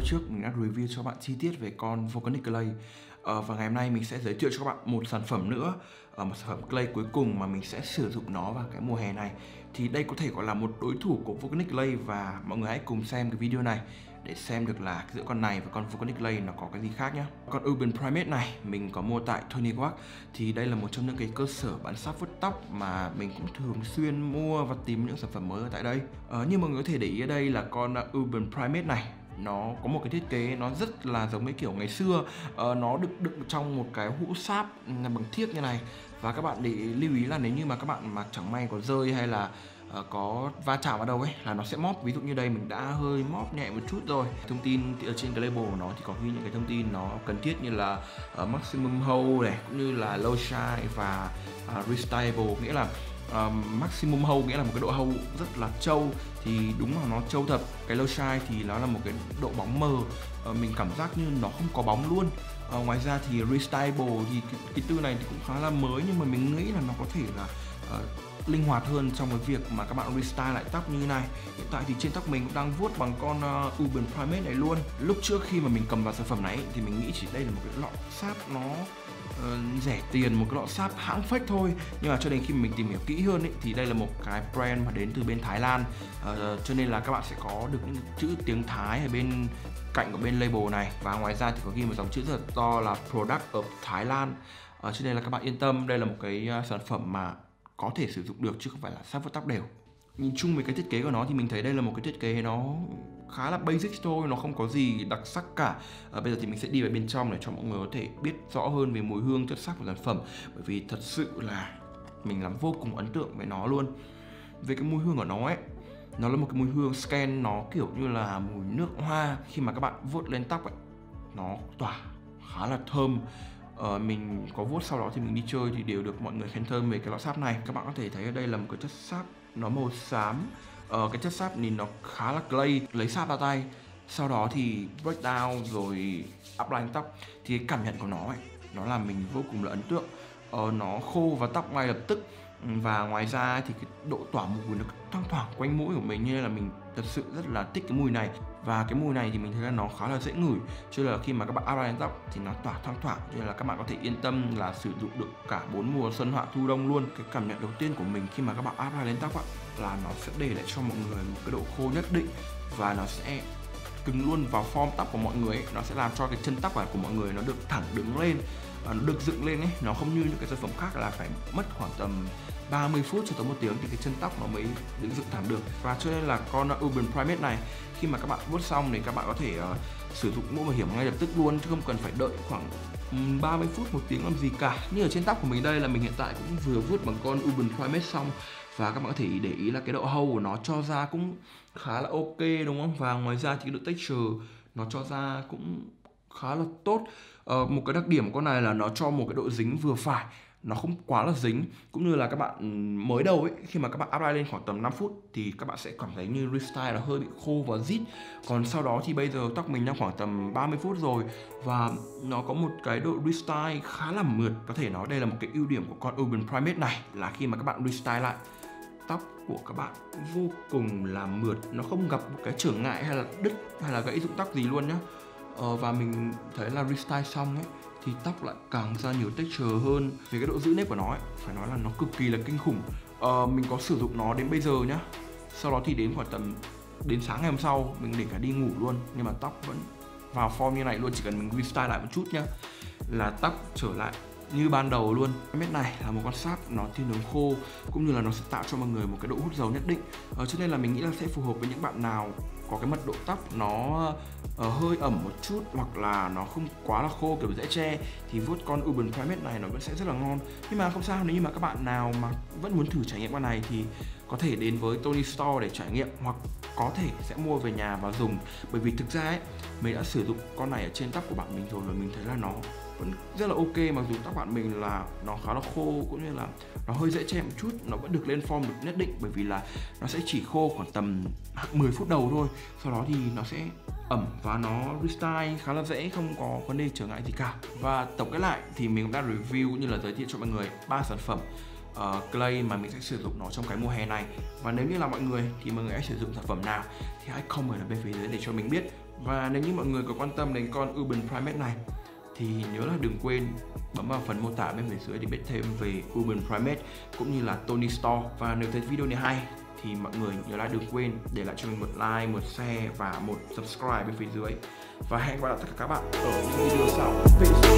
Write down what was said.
video trước mình đã review cho bạn chi tiết về con Volcanic Clay à, Và ngày hôm nay mình sẽ giới thiệu cho các bạn một sản phẩm nữa à, Một sản phẩm clay cuối cùng mà mình sẽ sử dụng nó vào cái mùa hè này Thì đây có thể gọi là một đối thủ của Volcanic Clay Và mọi người hãy cùng xem cái video này để xem được là giữa con này và con Volcanic Clay nó có cái gì khác nhá. Con Urban Primate này mình có mua tại Tony Wax thì đây là một trong những cái cơ sở bán sáp vuốt tóc mà mình cũng thường xuyên mua và tìm những sản phẩm mới ở tại đây. à, như mọi người có thể để ý ở đây là con Urban Primate này nó có một cái thiết kế nó rất là giống với kiểu ngày xưa. Ờ, nó được đựng trong một cái hũ sáp ừ, bằng thiếc như này. Và các bạn để lưu ý là nếu như mà các bạn mà chẳng may có rơi hay là uh, có va chạm vào đâu ấy là nó sẽ móp. Ví dụ như đây mình đã hơi móp nhẹ một chút rồi. Thông tin ở trên cái label của nó thì có ghi những cái thông tin nó cần thiết như là uh, maximum hold này cũng như là low shine và uh, restable. Nghĩa là uh, maximum hold nghĩa là một cái độ hold rất là trâu. Thì đúng là nó trâu thật. Cái low shine thì nó là một cái độ bóng mờ. Uh, mình cảm giác như nó không có bóng luôn. Uh, ngoài ra thì restable thì cái, cái từ này thì cũng khá là mới nhưng mà mình nghĩ là nó có thể là uh, linh hoạt hơn trong cái việc mà các bạn restyle lại tóc như thế này. Hiện tại thì trên tóc mình cũng đang vuốt bằng con uh, Urban Primate này luôn. Lúc trước khi mà mình cầm vào sản phẩm này thì mình nghĩ chỉ đây là một cái lọ sáp nó uh, rẻ tiền một cái lọ sáp hãng fake thôi. Nhưng mà cho đến khi mình tìm hiểu kỹ hơn ý, thì đây là một cái brand mà đến từ bên Thái Lan. Uh, cho nên là các bạn sẽ có được những chữ tiếng Thái ở bên cạnh của bên label này. Và ngoài ra thì có ghi một dòng chữ rất là to là product of Thái Lan. Uh, cho nên là các bạn yên tâm đây là một cái sản phẩm mà có thể sử dụng được chứ không phải là sáp vuốt tóc đều. Nhìn chung về cái thiết kế của nó thì mình thấy đây là một cái thiết kế nó khá là basic thôi nó không có gì đặc sắc cả. À, bây giờ thì mình sẽ đi vào bên trong để cho mọi người có thể biết rõ hơn về mùi hương chất sắc của sản phẩm. Bởi vì thật sự là mình làm vô cùng ấn tượng với nó luôn. Về cái mùi hương của nó ấy nó là một cái mùi hương scan nó kiểu như là mùi nước hoa. Khi mà các bạn vuốt lên tóc ấy nó tỏa khá là thơm uh, mình có vuốt sau đó thì mình đi chơi thì đều được mọi người khen thơm về cái lọ sáp này. Các bạn có thể thấy ở đây là một cái chất sáp nó màu xám. Uh, cái chất sáp nhìn nó khá là clay lấy sáp vào tay. Sau đó thì breakdown rồi apply tóc. Thì cái cảm nhận của nó ấy nó làm mình vô cùng là ấn tượng. Uh, nó khô và tóc ngay lập tức. Và ngoài ra thì cái độ tỏa mùi nó thoang thoảng quanh mũi của mình như là mình thật sự rất là thích cái mùi này và cái mùi này thì mình thấy là nó khá là dễ ngửi. Cho nên là khi mà các bạn áp lên tóc thì nó tỏa thoang thoảng. Cho nên là các bạn có thể yên tâm là sử dụng được cả bốn mùa xuân, hạ thu, đông luôn. Cái cảm nhận đầu tiên của mình khi mà các bạn áp lên tóc ạ là nó sẽ để lại cho mọi người một cái độ khô nhất định. Và nó sẽ cứng luôn vào form tóc của mọi người ấy. nó sẽ làm cho cái chân tóc của mọi người nó được thẳng đứng lên. À, nó được dựng lên ấy nó không như những cái sản phẩm khác là phải mất khoảng tầm 30 phút cho tới một tiếng thì cái chân tóc nó mới đứng dựng thẳng được. Và cho nên là con Urban Primate này khi mà các bạn vuốt xong thì các bạn có thể uh, sử dụng mũ bảo hiểm ngay lập tức luôn chứ không cần phải đợi khoảng 30 phút một tiếng làm gì cả. Như ở trên tóc của mình đây là mình hiện tại cũng vừa vuốt bằng con Urban Primate xong và các bạn có thể để ý là cái độ hâu của nó cho ra cũng khá là ok đúng không? Và ngoài ra thì cái độ texture nó cho ra cũng khá là tốt. À, một cái đặc điểm của con này là nó cho một cái độ dính vừa phải. Nó không quá là dính. Cũng như là các bạn mới đầu ấy khi mà các bạn apply lên khoảng tầm 5 phút thì các bạn sẽ cảm thấy như restyle là hơi bị khô và rít. Còn sau đó thì bây giờ tóc mình đang khoảng tầm 30 phút rồi và nó có một cái độ restyle khá là mượt. Có thể nói đây là một cái ưu điểm của con Urban Primate này là khi mà các bạn restyle lại tóc của các bạn vô cùng là mượt. Nó không gặp một cái trở ngại hay là đứt hay là gãy rụng tóc gì luôn nhá ờ, và mình thấy là restyle xong ấy thì tóc lại càng ra nhiều texture hơn. Về cái độ giữ nếp của nó ấy, phải nói là nó cực kỳ là kinh khủng. Ờ, mình có sử dụng nó đến bây giờ nhá. Sau đó thì đến khoảng tầm đến sáng ngày hôm sau mình để cả đi ngủ luôn. Nhưng mà tóc vẫn vào form như này luôn chỉ cần mình restyle lại một chút nhá là tóc trở lại như ban đầu luôn. Mét này là một con sáp nó thiên hướng khô cũng như là nó sẽ tạo cho mọi người một cái độ hút dầu nhất định. Ờ, cho nên là mình nghĩ là sẽ phù hợp với những bạn nào có cái mật độ tóc nó uh, hơi ẩm một chút hoặc là nó không quá là khô kiểu dễ che thì vuốt con Urban Primate này nó vẫn sẽ rất là ngon. Nhưng mà không sao nếu như mà các bạn nào mà vẫn muốn thử trải nghiệm con này thì có thể đến với Tony Store để trải nghiệm hoặc có thể sẽ mua về nhà và dùng. Bởi vì thực ra ấy mình đã sử dụng con này ở trên tóc của bạn mình rồi và mình thấy là nó vẫn rất là ok mặc dù tóc bạn mình là nó khá là khô cũng như là nó hơi dễ che một chút nó vẫn được lên form được nhất định bởi vì là nó sẽ chỉ khô khoảng tầm 10 phút đầu thôi. Sau đó thì nó sẽ ẩm và nó restyle khá là dễ không có vấn đề trở ngại gì cả. Và tổng kết lại thì mình cũng đã review cũng như là giới thiệu cho mọi người ba sản phẩm uh, clay mà mình sẽ sử dụng nó trong cái mùa hè này. Và nếu như là mọi người thì mọi người hãy sử dụng sản phẩm nào thì hãy comment ở bên phía dưới để cho mình biết. Và nếu như mọi người có quan tâm đến con Urban Primate này thì nhớ là đừng quên bấm vào phần mô tả bên phía dưới để biết thêm về Urban Primate cũng như là Tony Store và nếu thấy video này hay thì mọi người nhớ là đừng quên để lại cho mình một like, một share và một subscribe bên phía dưới và hẹn gặp lại tất cả các bạn ở những video sau. Peace.